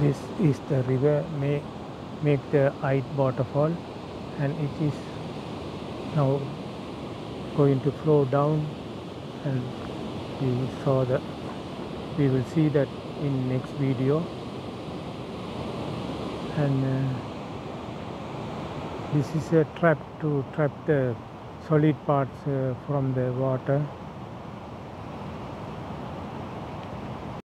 This is the river may make the Eid waterfall and it is now going to flow down and we saw that we will see that in next video. And uh, this is a trap to trap the solid parts uh, from the water.